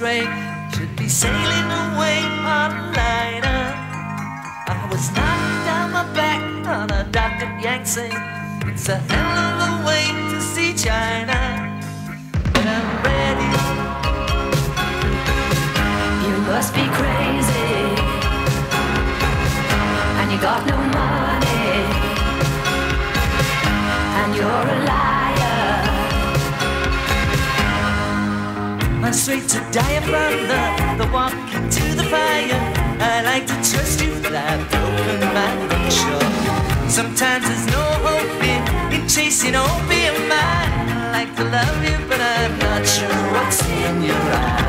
astray. Should be sailing away on a liner. I was knocked down my back on a dock at Yangtze. It's a hell of a way to see China. But I'm ready. You must be crazy, and you got no. I'm straight to diaphragm, the, the walk into the fire. I like to trust you, but I've broken my nature. Sometimes there's no hope in, in chasing opium. I like to love you, but I'm not sure what's in your eyes.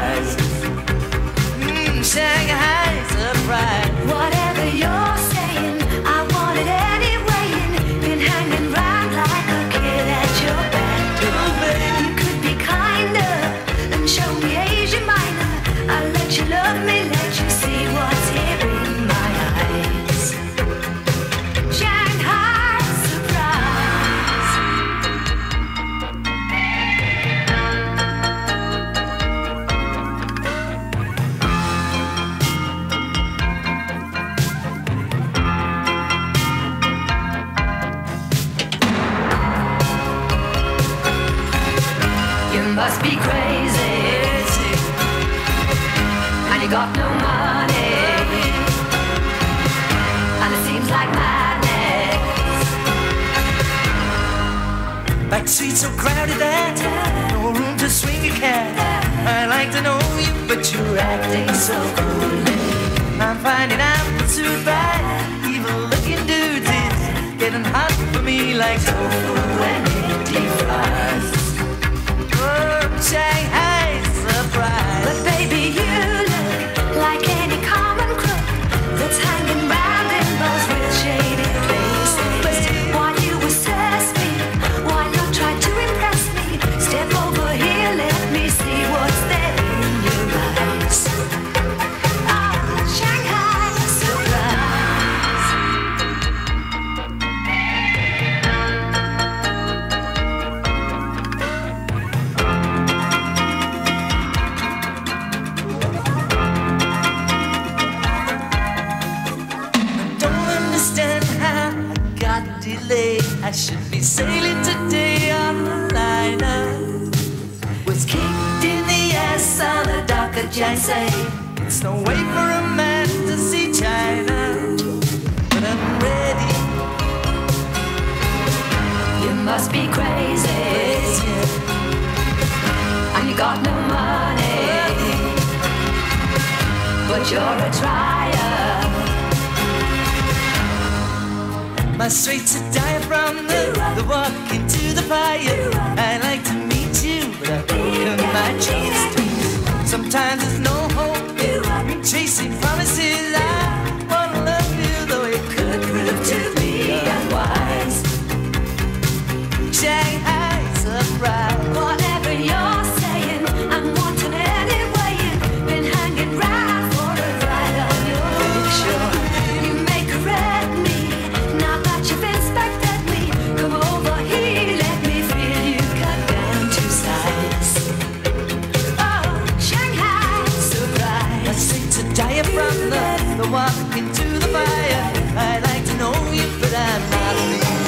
You must be crazy. And you got no money. And it seems like madness. Back streets so crowded that no room to swing a cat. I like to know you, but you're acting so coolly. I'm finding out too bad. Evil looking dudes is getting hot for me like tofu and got delayed. I should be sailing today on the liner. Was kicked in the ass on a dock of Yangtze. It's no way for a man to see China, but I'm ready. You must be crazy. And you got no money. But you're a trier. My straight to diaphragm, the, the walk into the fire.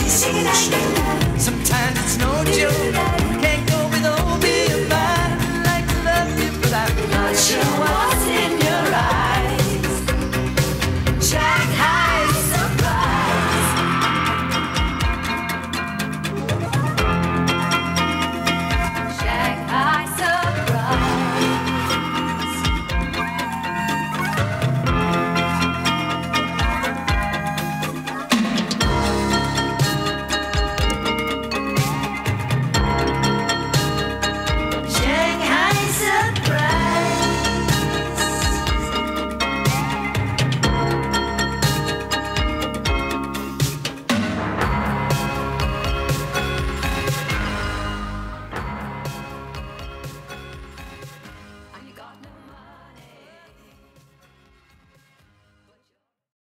Singing out.